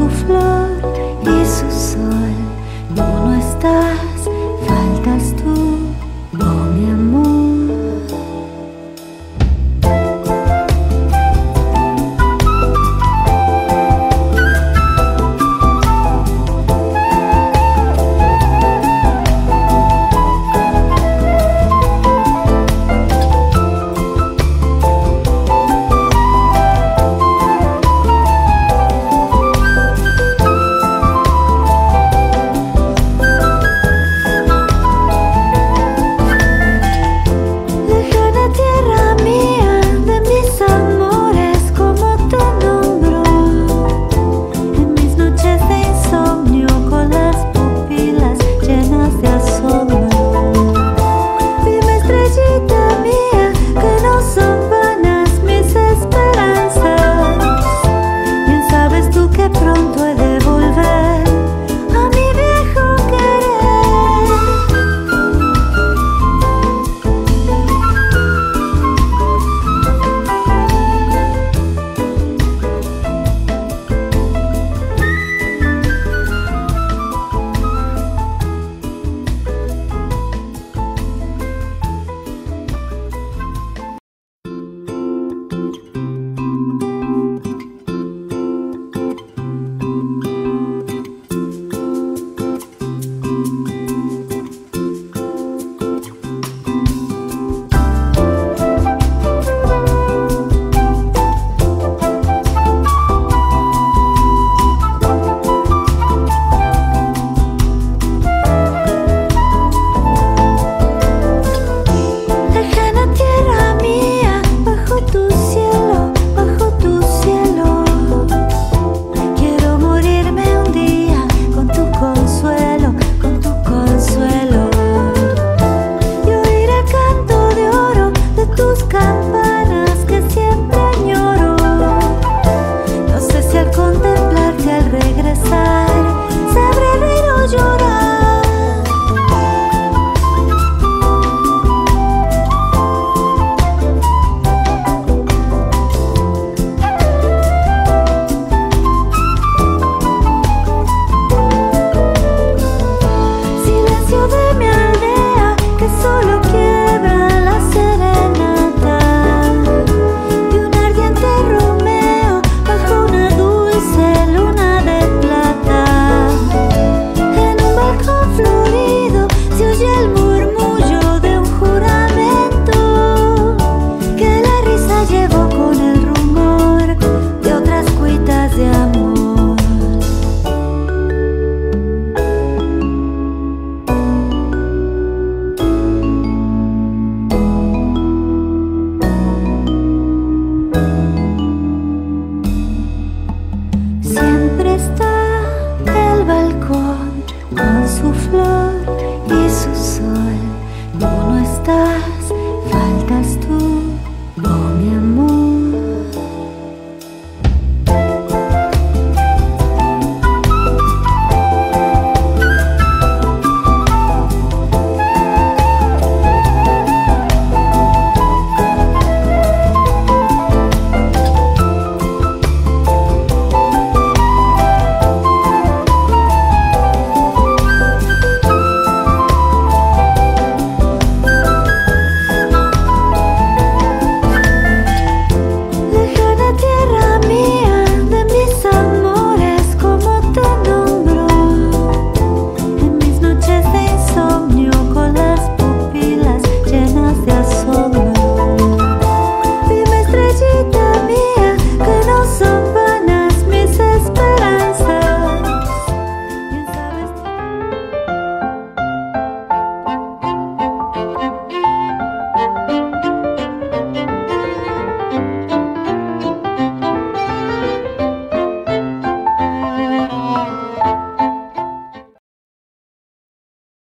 souffle. Bye.